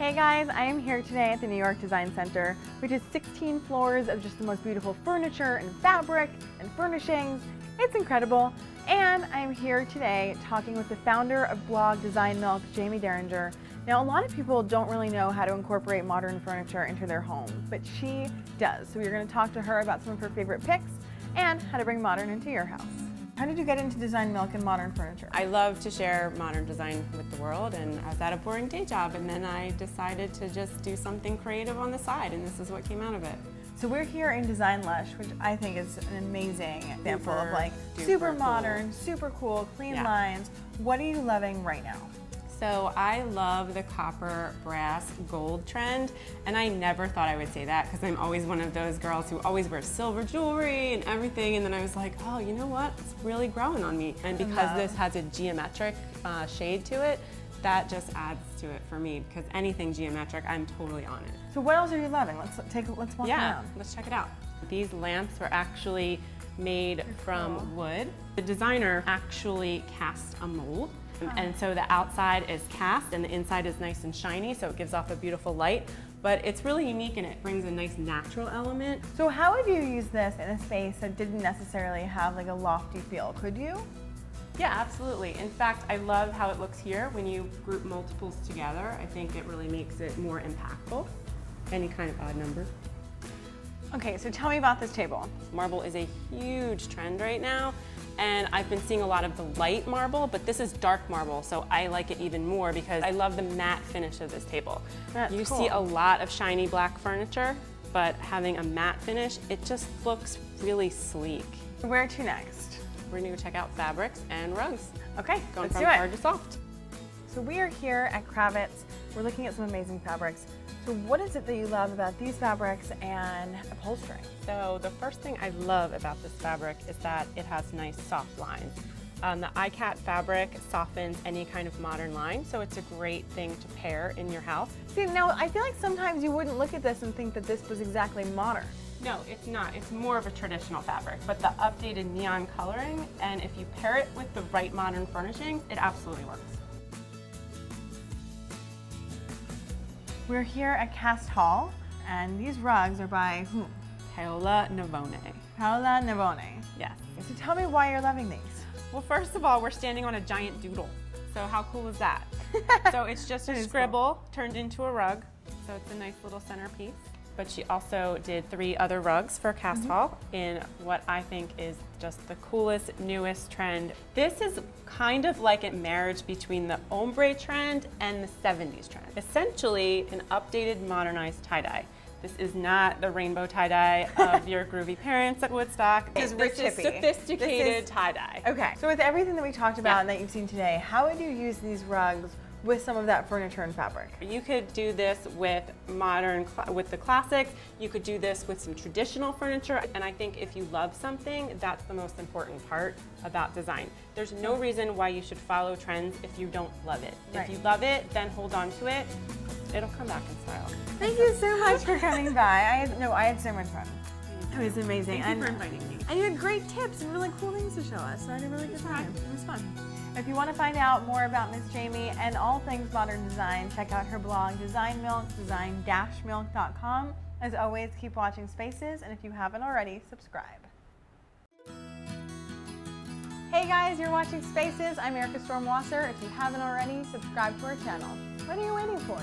Hey guys, I am here today at the New York Design Center, which is 16 floors of just the most beautiful furniture and fabric and furnishings. It's incredible. And I'm here today talking with the founder of blog Design Milk, Jaime Derringer. Now, a lot of people don't really know how to incorporate modern furniture into their home, but she does. So we're gonna talk to her about some of her favorite picks and how to bring modern into your house. How did you get into design milk and modern furniture? I love to share modern design with the world and I was at a boring day job and then I decided to just do something creative on the side and this is what came out of it. So we're here in DesignLush, which I think is an amazing example Super of like super cool. modern, super cool, clean Yeah. lines. What are you loving right now? So I love the copper brass gold trend and I never thought I would say that because I'm always one of those girls who always wears silver jewelry and everything and then I was like, oh, you know what? It's really growing on me. And because this has a geometric uh, shade to it, that just adds to it for me because anything geometric, I'm totally on it. So what else are you loving? Let's take let's walk Yeah, around. let's check it out. These lamps were actually made from cool. wood. The designer actually cast a mold. And so the outside is cast and the inside is nice and shiny, so it gives off a beautiful light. But it's really unique and it brings a nice natural element. So how would you use this in a space that didn't necessarily have like a lofty feel? Could you? Yeah, absolutely. In fact, I love how it looks here when you group multiples together. I think it really makes it more impactful. Any kind of odd number. Okay, so tell me about this table. Marble is a huge trend right now, and I've been seeing a lot of the light marble, but this is dark marble, so I like it even more because I love the matte finish of this table. That's you cool. see a lot of shiny black furniture, but having a matte finish, it just looks really sleek. Where to next? We're gonna go check out fabrics and rugs, Okay, going let's from do it. hard to soft. So we are here at Kravet. We're looking at some amazing fabrics. So what is it that you love about these fabrics and upholstery? So the first thing I love about this fabric is that it has nice soft lines. Um, the iCat fabric softens any kind of modern line, so it's a great thing to pair in your house. See, now I feel like sometimes you wouldn't look at this and think that this was exactly modern. No, it's not. It's more of a traditional fabric, but the updated neon coloring, and if you pair it with the right modern furnishings, it absolutely works. We're here at Kasthall, and these rugs are by whom? Paola Navone. Paola Navone. Yes. So tell me why you're loving these. Well, first of all, we're standing on a giant doodle. So how cool is that? so it's just a is cool. scribble turned into a rug. So it's a nice little centerpiece. But she also did three other rugs for Cast Mm-hmm. Hall in what I think is just the coolest, newest trend. This is kind of like a marriage between the ombre trend and the 70s trend. Essentially, an updated, modernized tie-dye. This is not the rainbow tie-dye of your groovy parents at Woodstock. This is this is sophisticated tie-dye. Okay, so with everything that we talked about Yeah. and that you've seen today, how would you use these rugs with some of that furniture and fabric? You could do this with modern, with the classics. You could do this with some traditional furniture. And I think if you love something, that's the most important part about design. There's no reason why you should follow trends if you don't love it. Right. If you love it, then hold on to it. It'll come back in style. Thank you so much for coming by. I had, no, I had so much fun. It was amazing. Thank you for inviting me. and you had great tips and really cool things to show us. So I had a really good time. It was fun. If you want to find out more about Miss Jaime and all things modern design, check out her blog, Design Milk, design-milk.com. As always, keep watching Spaces, and if you haven't already, subscribe. Hey guys, you're watching Spaces. I'm Erika Storm Wasser. If you haven't already, subscribe to our channel. What are you waiting for?